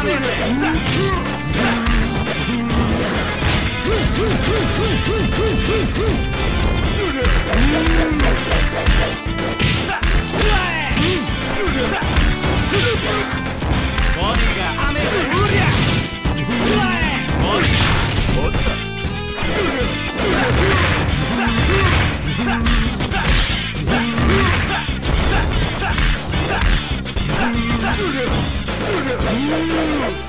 こ Mmm!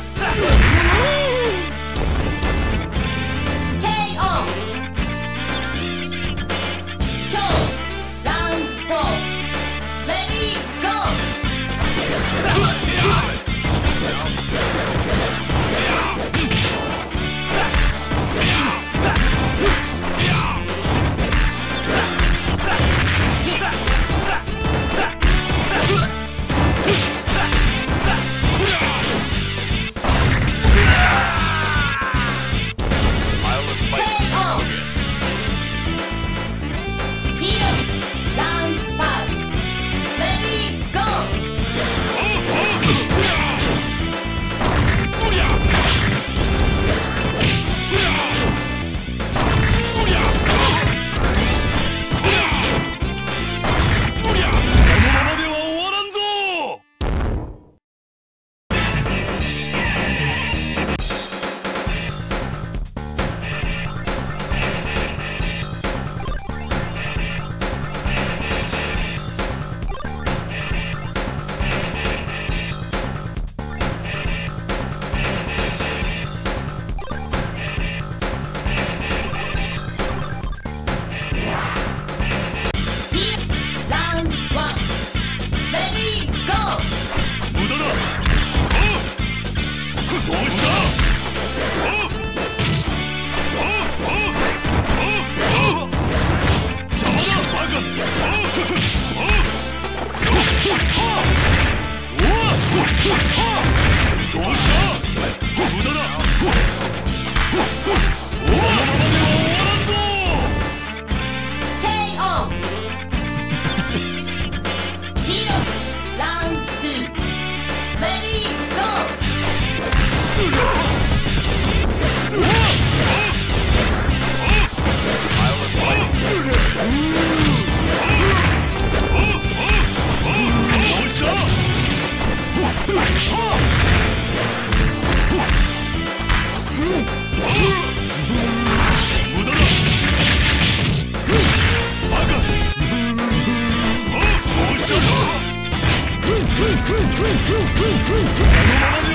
Three, two, three, three, three.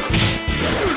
は